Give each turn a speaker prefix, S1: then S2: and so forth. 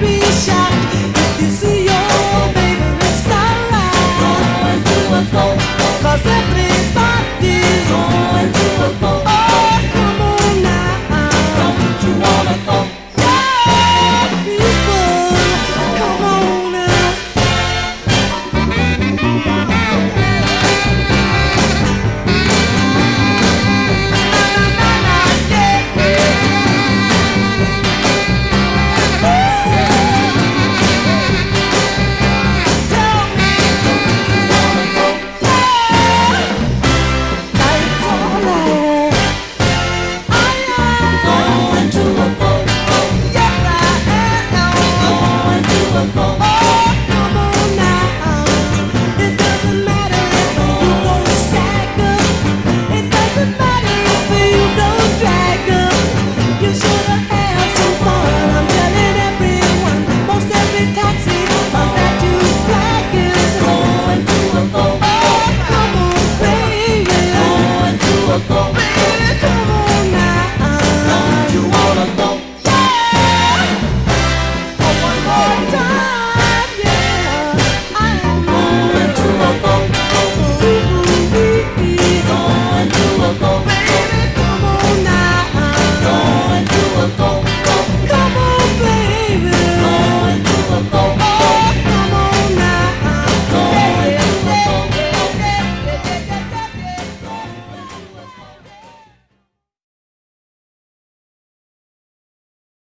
S1: be shocked.